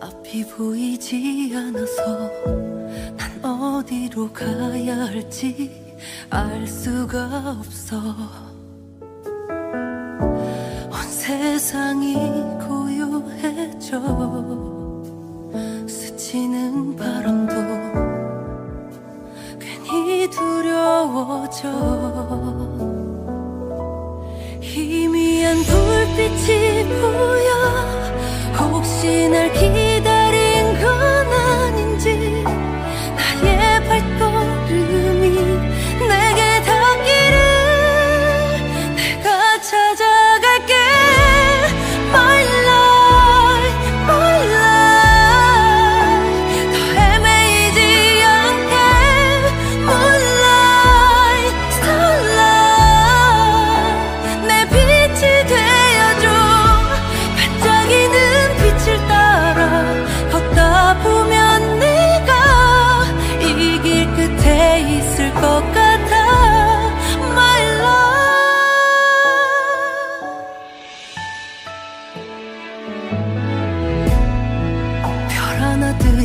앞이 보이지 않아서 난 어디로 가야 할지 알 수가 없어. 온 세상이 고요해져 스치는 바람도 괜히 두려워져. 희미한 불빛이 보여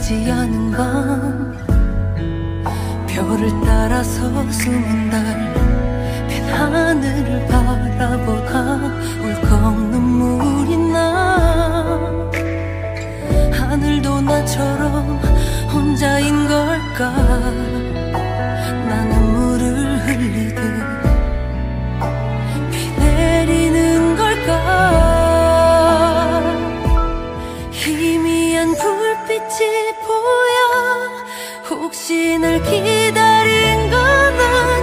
보이지 않은 밤. 별을 따라서 숨은 달빈 하늘을 바라보다 울컥 눈물이 나. 하늘도 나처럼 혼자인 걸까? 하얀 불빛이 보여. 혹시 날 기다린 거나